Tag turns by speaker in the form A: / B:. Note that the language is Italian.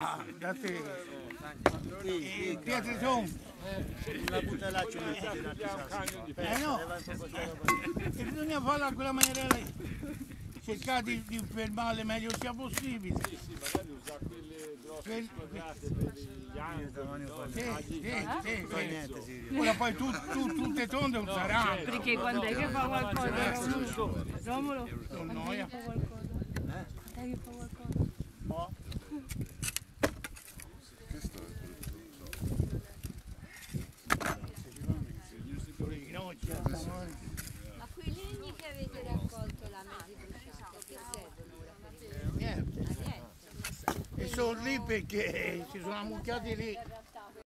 A: Ah, da te. Eh, Pietri sono.
B: Una buttellaccia mi si
A: Eh no, e bisogna farla a quella maniera lì. Cercare di, di fermarle meglio sia possibile.
C: Sì, sì, magari usa quelle grosse quadrate per i bianchi.
A: Sì, sì, sì,
B: Fa
A: sì.
B: niente, si
A: Ora poi tu, tu, tutte tonde non saranno.
D: Perché quando è che fa qualcosa Romolo? Romolo?
A: Non
D: Quando è
A: noia.
D: che fa qualcosa? Quando è che fa qualcosa?
A: Sono lì perché si sono ammucchiati lì